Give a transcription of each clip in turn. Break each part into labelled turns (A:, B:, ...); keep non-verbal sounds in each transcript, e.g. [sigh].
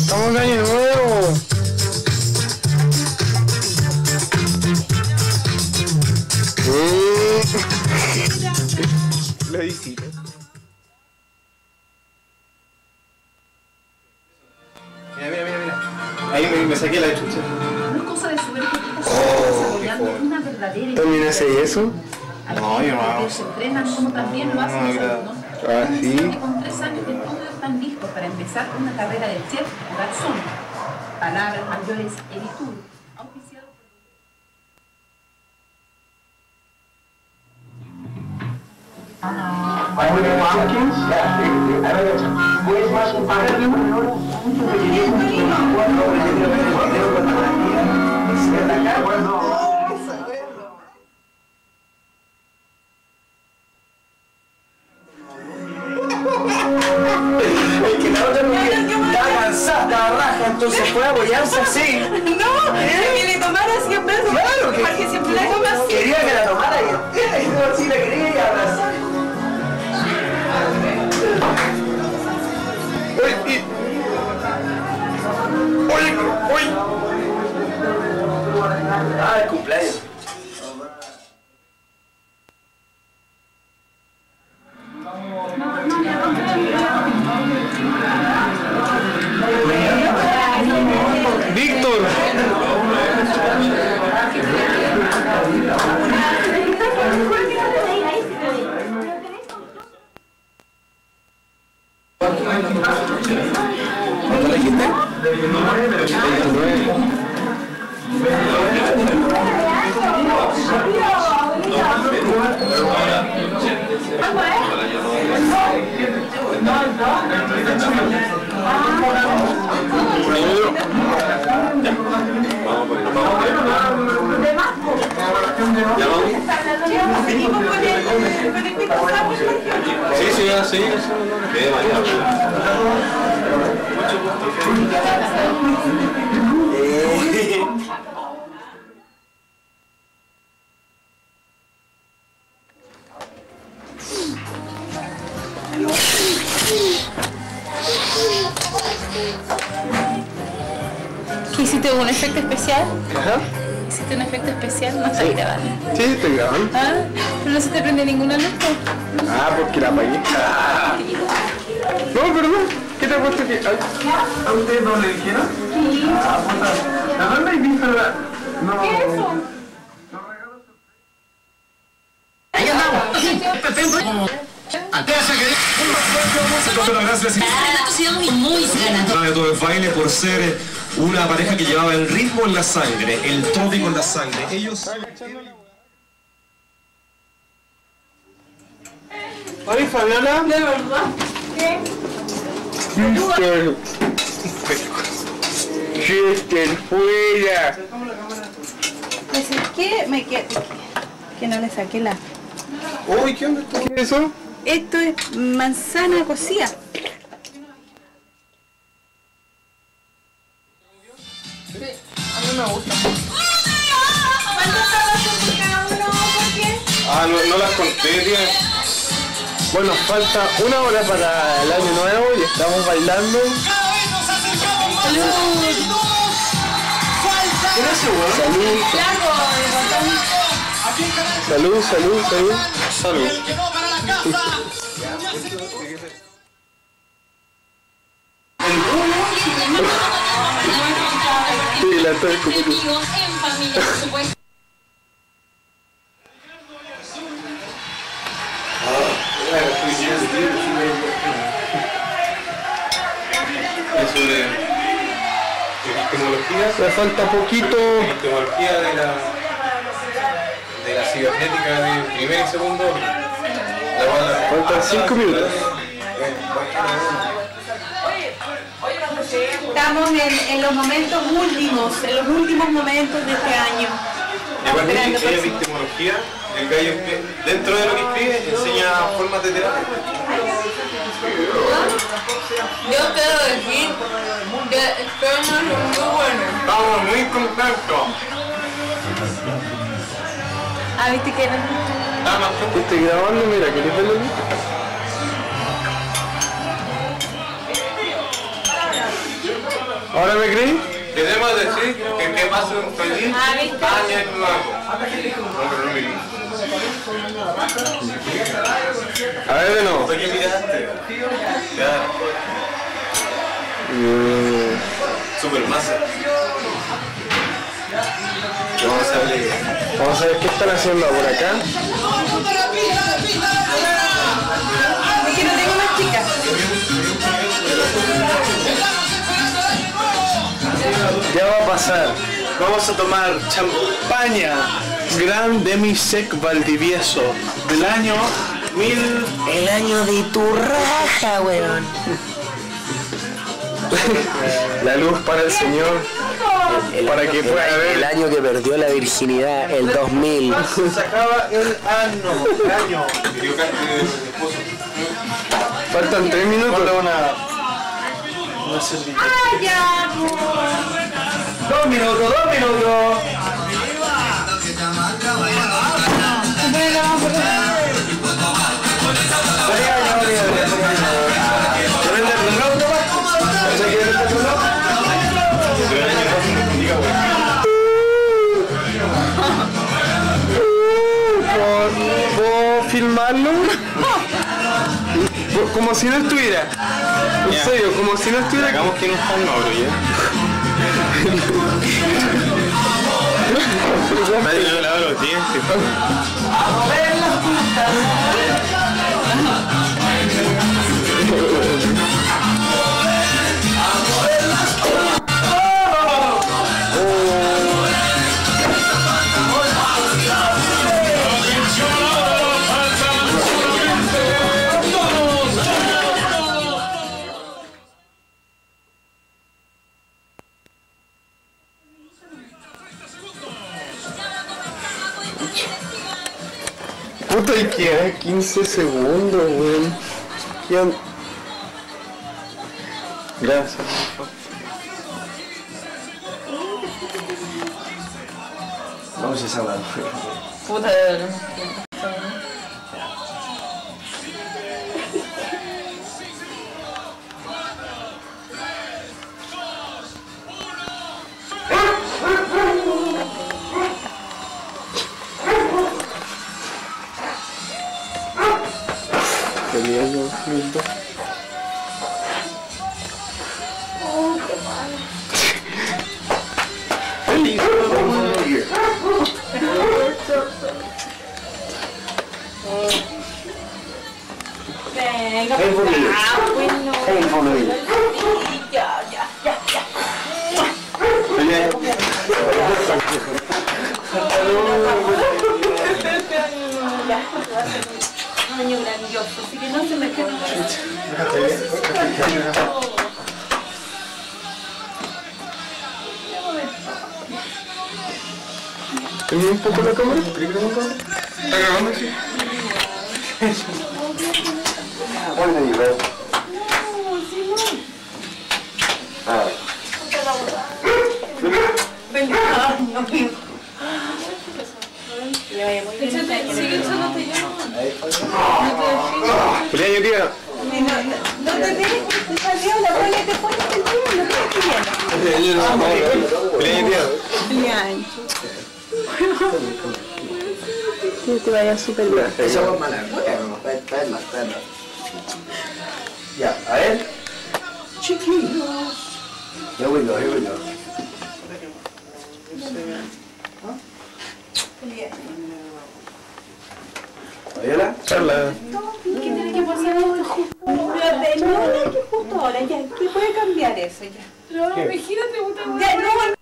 A: Estamos en año nuevo. Lo. Mira, mira, mira, mira. Ahí me, me saqué la chucha.
B: No es cosa de saber qué estás
A: Oh,
B: desarrollando
A: qué
B: una verdadera
A: ¿También hace eso?
B: No,
A: yo no hago.
B: Se entrenan como también lo hacen
A: No,
B: los alumnos.
A: Ah, sí.
B: Que con tres años de estudio están listos para empezar una carrera de chef o garzón. Palabras mayores, editud. Auspiciado por...
A: Es que entonces fue a apoyarse así.
C: No, que le tomara siempre eso.
A: Claro que-
C: Porque siempre la toma así.
A: Quería que la tomara y yo así la quería y abrazar. Y- uy, uy. Ah, el cumpleaños. ¿Cuánto le dijiste? 29.
C: Seguimos con el, con el pico sándwich, Jorge.
D: Sí, sí, sí. Qué mañana.
E: ¿Qué hiciste un efecto especial?
A: Ajá.
E: ¿Hiciste un efecto especial? No está grabando.
A: Sí, estoy grabando.
E: ¿Ah? ¿Pero no se te prende ninguna luz?
A: Ah, porque la apagué. Ah. No, perdón. ¿Qué te ha puesto que.? ¿A ustedes no le dijeron? Sí. Ah, puta. ¿A dónde hay visto la.? No. ¿Qué es eso?
D: de todo el baile por ser una pareja que llevaba el ritmo en la sangre, el trópico en la sangre. Ellos...
A: Oye, Fabiola.
C: De verdad.
A: Víctor. Chester, fuera.
C: Me saqué, me quedé. Que no le saqué la.
A: Uy, ¿qué onda? ¿Qué es eso?
C: Esto es manzana cocida.
A: Falta una hora para el año nuevo y estamos bailando. Salud. Salud, salud, salud. Salud. Sí, la estoy escupiendo. Me falta poquito.
D: epistemología de la, de la cibernética de primer y segundo. La
A: Faltan cinco minutos.
C: Estamos en, en los momentos últimos, en los últimos momentos de este año.
D: Igual
C: Esperando
D: es epistemología, el gallo dentro de lo que escribe enseña formas de terapia.
E: Yo quiero decir que estamos muy buenos.
D: Estamos muy contentos.
C: Ah, viste que era-
A: Estoy grabando, mira, ¿querés verlo? ¿Ahora me creí?
D: Queremos decir que que pase un feliz
E: Ah,
D: año nuevo. No, pero no me
A: A ver de nuevo.
D: ¿Por qué miraste? Ya,
A: Mm,
D: super masa. Vamos a ver.
A: Vamos a ver qué están haciendo por acá.
E: Es que no tengo más chicas.
A: ¿Qué va a pasar? Vamos a tomar champaña Gran Demisec Valdivieso del año 1000.
F: El año de tu raja, weón.
A: La luz para el Señor. Para que pueda
F: El
A: ver.
F: año que perdió la virginidad, el 2000.
A: Se acaba el año. año. Faltan tres minutos. una. Una servilleta.
E: ¡Ay, ya!
A: Dos minutos, dos minutos. ¿Puedo filmarlo? Como si no estuviera. En serio, como si no estuviera. Hagamos que no está en Mauro,
D: Nadie le lava los dientes.
A: 15 segundos, weón. Quedan- Gracias. Vamos a salvar.
G: Puta
A: Tenía yo ¿Tenía un poco la cámara? ¿Está grabando? Sí. ¿Dónde
G: echándote ya.
A: Feliz año, tía.
E: No te dejes, te salió la te pones tío, no te
A: año.
E: Que te vaya súper bien.
F: Esa va mala. Perla, perla. Ya, a ver. Chiquillos. Here we go, here we go. ¿Oyola?
A: Charla.
E: ¿Qué tiene que pasar ahora? No, no, que justo ahora, ya, ¿qué puede cambiar eso ya?
G: No, imagínate, puta
E: Ya, no,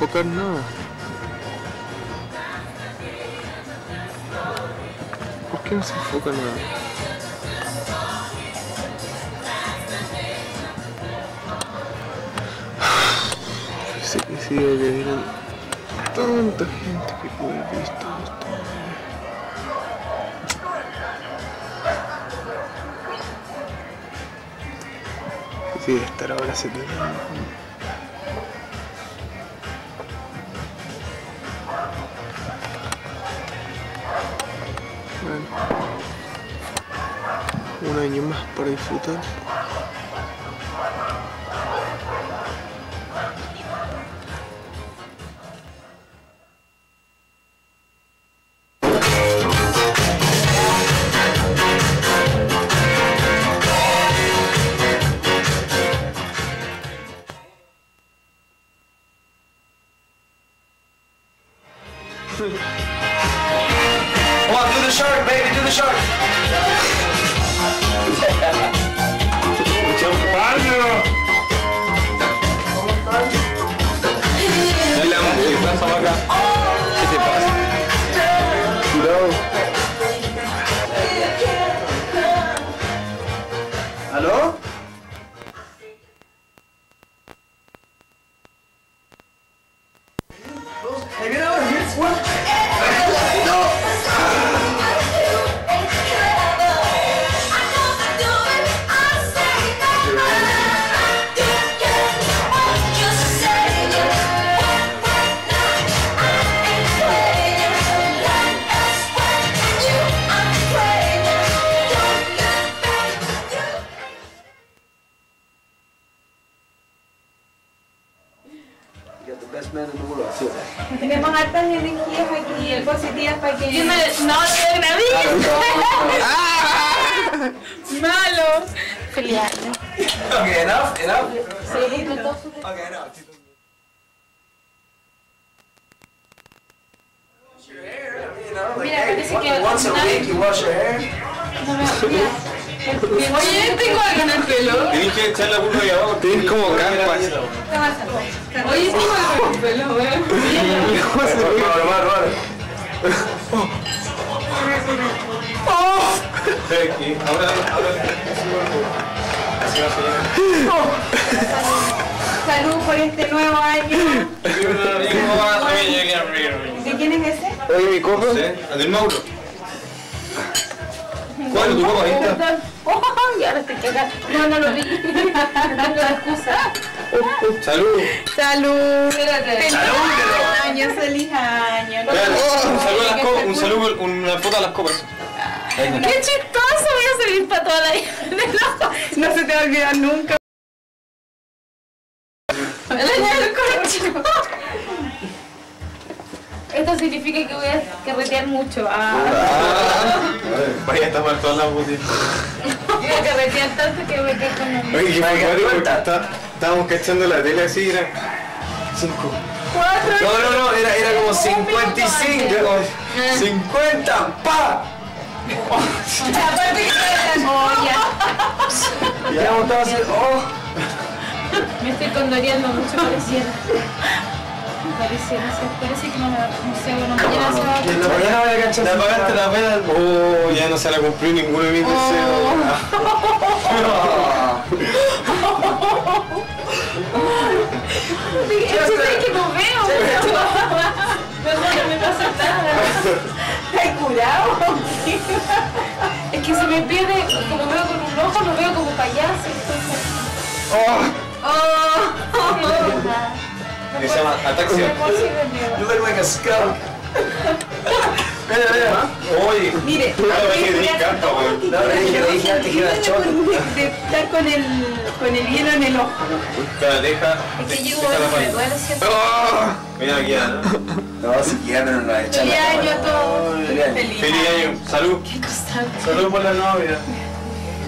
A: enfocar nada. ¿Por qué no se enfoca nada? [sighs] Sí, sí, que vienen tanta gente que puede haber visto esto. Sí, estar ahora se tiene. Año más para disfrutar.
F: Take it out. it's what
E: que
F: Once a week you wash your hair.
E: No me- mira.
G: Oye, tengo algo en el pelo.
D: Tienes que echar la culpa ahí abajo.
A: Tienes como.
G: Oye, tengo algo en el pelo, weón.
F: Vale, vale, vale.
D: Aquí, ahora, a ser. [laughs]
E: Salud por este nuevo año. ¿De quién es ese?
A: Oye, mi
D: sé, al del Mauro. ¿Cuál? ¿Tu está.
E: Perdón. Oh, ya lo estoy cagando. No, no lo vi. No [laughs] tengo la excusa.
D: Salud.
E: Salud.
G: Espérate.
E: Feliz año, feliz año.
D: Vean, Un saludo a las copas, un saludo, una foto a las copas.
E: Qué chistoso, voy a salir para toda la vida. No se te va a olvidar nunca. El año del corcho. [laughs] Esto significa que voy a carretear mucho. Ah,
D: Vaya a tapar todas las botellas. [laughs]
E: voy a carretear tanto que voy a quedar con un...
D: Oye, que está- estábamos cachando la tele así y era cinco.
E: Cuatro.
F: No, no, no, era, era como 55. 50, pa.
E: Aparte que oh, ya.
F: Ya.
E: Me estoy condoreando mucho, pareciera. Pareciera, sí, parece que no me da, no sé, bueno, mañana se va a...
F: La mañana voy a cachar.
D: ¿Te apagaste la vela? Oh, ya no se la cumplió ninguno de mis deseos. [laughs]
E: Es que no veo. [laughs] Perdón, no me pasa nada. ¿Estás curado? [laughs] Es que se me pierde, como veo con un ojo, lo veo como payaso. Entonces... Oh.
D: Que se llama ataxia.
F: You look like a skunk. Mira, mira.
D: Oye,
E: Mire,
D: ahora ves que
E: de estar con el, con el hielo en el ojo.
D: Deja.
E: Es que llego
D: deja la
E: a me
D: mano.
E: duele siempre.
D: Mira aquí, ¿no?
F: No, si quieren no la echan.
E: Feliz año a todos.
F: Feliz año.
D: Feliz año. Salud. Salud por la novia.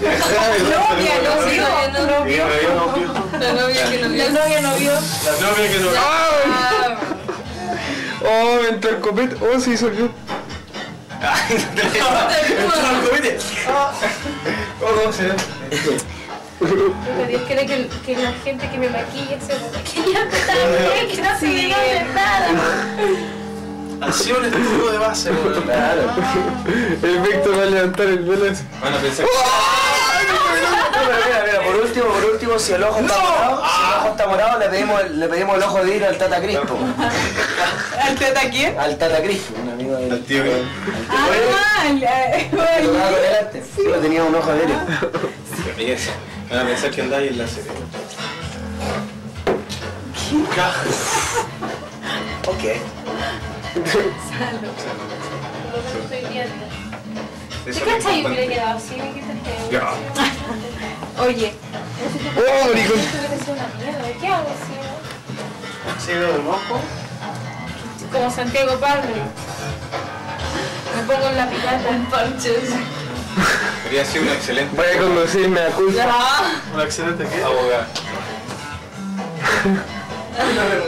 E: Novia, novio, novio.
G: La novia que no
E: La novia no vio.
D: La novia que no.
A: Oh, me entró el copete. Oh, sí, salió. [laughs]
D: Oh, no sé.
E: Pero Dios quiere que, que la gente que me maquille se también, [laughs] que no se note nada.
D: Sido un estudio de base, weón.
F: Claro.
A: El Víctor va a levantar el velo ese.
D: Van a pensar.
F: Mira, mira, mira, por último. por último, si el ojo está morado, si el ojo está morado, le pedimos, le pedimos el ojo de ir al Tata Crispo. [laughs]
G: ¿Al teta quién?
F: Al Tata Crispo, un amigo del
D: Al tío que-
G: Ah, el-
F: que tocaba con tenía un ojo de.
D: Me van a pensar que andáis en la serie.
F: Ok.
E: Estoy viendo. ¿Qué cachai?
D: lo
E: Me hubiera quedado así, me quitaste.
D: Ya. [laughs]
G: Oye,
A: ¡Oh,
E: ser una mierda. ¿Qué hago si
D: ¿Sí veo el ojo?
E: Como Santiago Pablo. Me pongo en la pirata.
G: parches.
D: Habría sido un excelente
A: Voy a conducirme a culpa.
D: ¿Un excelente qué? Abogado. [laughs]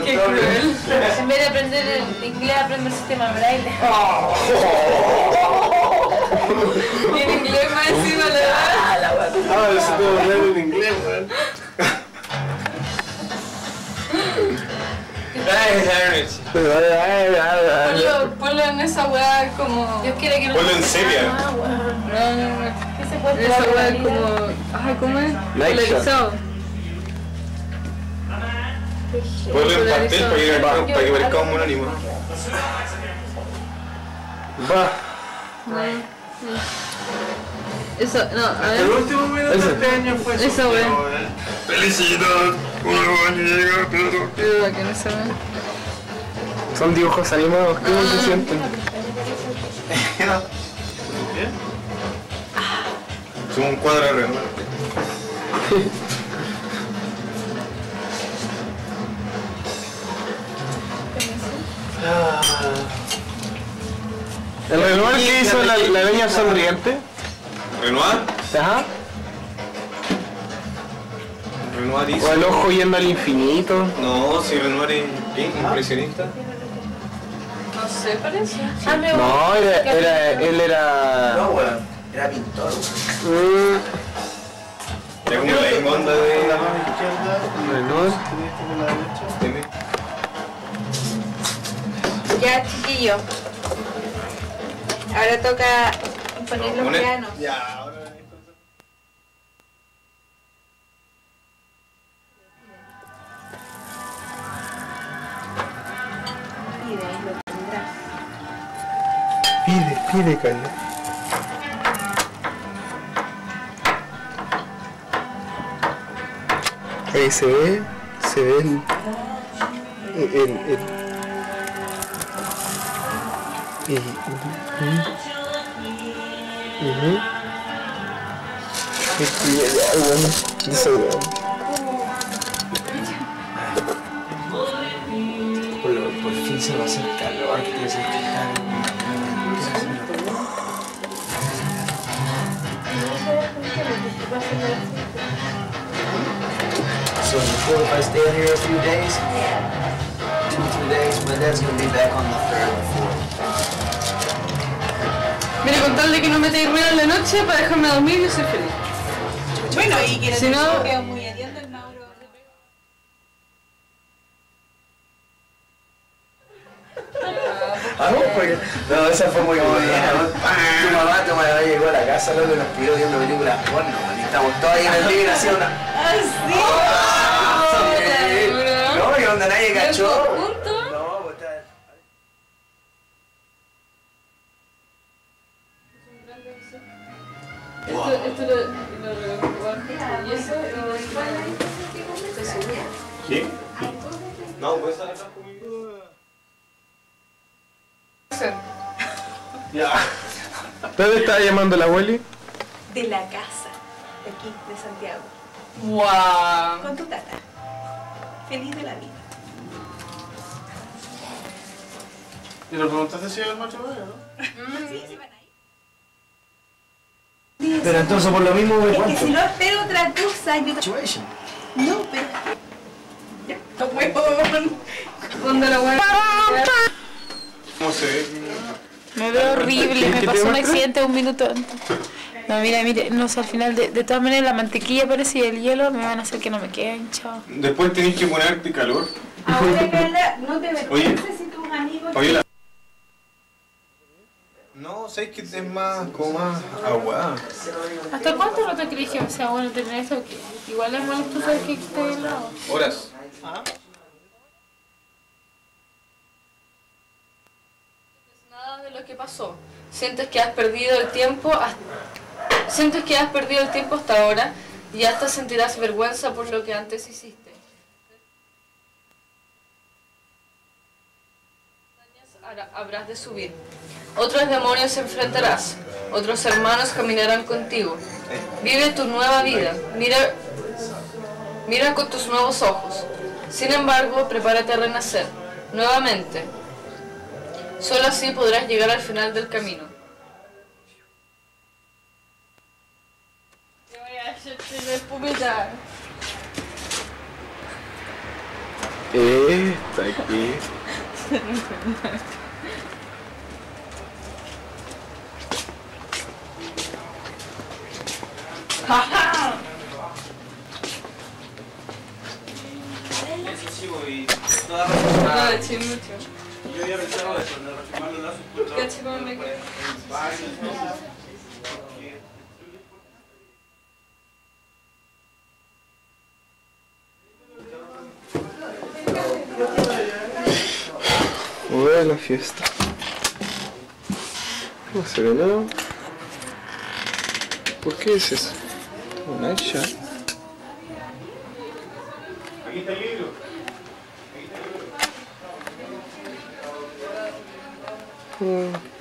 G: Qué cruel. [laughs]
E: En vez de aprender el inglés, aprendo el sistema braille. [laughs]
G: Y en inglés más encima le da.
D: Ah, eso puedo hablar en inglés, weón.
G: Ponlo, ponlo en esa weá como.
E: Dios quiere que no
D: Ponlo en.
E: Ah.
G: No, no, no.
E: ¿Qué se puede
G: Esa
E: la
G: weá como. Ay, ¿cómo es?
A: Like
G: Polarizado.
D: Ponlo en pastel para que, para que parezca un monónimo.
A: Va.
G: Eso, no, a
D: El
G: ver.
D: último video de este año fue
G: Eso,
D: eso,
G: weón.
D: pero, eh, Felicidad, una llega, Pedro.
G: Ayuda, que no se ve.
A: Son dibujos animados. ¿Cómo se sienten? [laughs]
D: Es un cuadro de [laughs]
A: ¿El Renoir que hizo la, la leña sonriente?
D: Renoir.
A: Ajá.
D: Renoir hizo.
A: O el ojo yendo al infinito.
D: No, si Renoir es impresionista.
G: No sé, parece.
E: Ah, me.
A: No, era, era, él era...
F: No, weón. Era pintor, weón.
A: Mm,
D: como la de la mano
A: Renoir.
D: izquierda.
G: Ya, chiquillo. Ahora toca poner los pianos.
D: Ya, ahora.
A: Pide, pide, Carlos. Ahí se ve, se ve el... el, el, cuidado, weón. Eso, weón.
F: Por, fin So before if I stay out here a few days, two, three days, my dad's gonna be back on the third or fourth.
G: Mire, con tal de que no me te ruido en la noche para dejarme dormir, yo soy feliz.
C: Bueno, y que
G: Si no-
C: quedó muy atiendo el Mauro.
F: Ah, no, porque... No, esa fue muy buena. Tu mamá, tu mamá llegó a la casa, loco, y nos pidió viendo películas porno, man, y estamos todos ahí en el living haciendo una... Sí. No, y onda nadie cachó.
A: ¿Dónde estaba llamando la abueli?
C: De la casa, de aquí, de Santiago.
G: ¡Wow!
C: Con tu tata. Feliz de la vida.
D: ¿Y lo preguntaste si era el matrimonio, no?
C: Sí, sí van ahí.
F: Pero entonces por lo mismo me
C: Es que si no espero otra cosa, yo...
F: Situation.
C: No, pero... Ya, no huevón.
G: Onda la weá.
D: ¿Cómo se ve?
B: Me veo horrible,
A: ¿Qué-
B: me pasó un accidente un minuto antes. No, mira, mire, no sé, al final, de, de todas maneras, la mantequilla parece y el hielo me van a hacer que no me quede hinchado.
D: Después tenés que ponerte calor.
C: Ahora, Carla, no te
D: Oye.
C: vergüences si tus amigos...
D: Oye, la... No, sabes que es más, como más aguada.
E: ¿Hasta cuánto no te crees que sea bueno tener esto? Que igual es molesto saber que esté al lado.
D: Horas.
G: Nada lo que pasó. Sientes que has perdido el tiempo hasta... Sientes que has perdido el tiempo hasta ahora y hasta sentirás vergüenza por lo que antes hiciste. Habrás de subir. Otros demonios enfrentarás. Otros hermanos caminarán contigo. Vive tu nueva vida. Mira, mira con tus nuevos ojos. Sin embargo, prepárate a renacer. Nuevamente. Solo así podrás llegar al final del camino. Yo voy a hacerte la espumita.
D: Está aquí.
G: No,
D: a la fiesta. ¿Cómo se ve nada? ¿Por qué es eso? ¿Un hacha?
A: Hmm.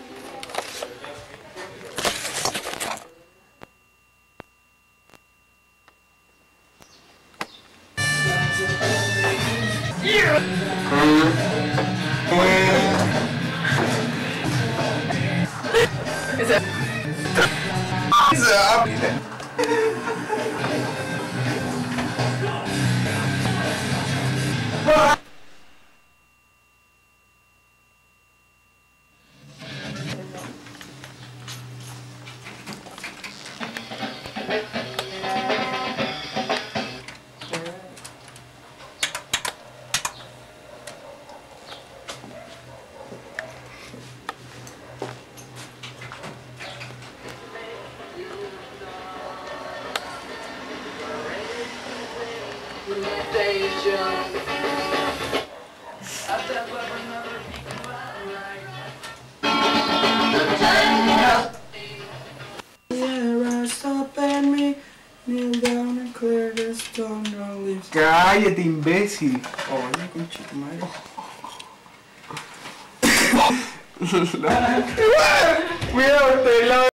A: Imbécil. Oye, conchito madre. [laughs] Cuidado, helado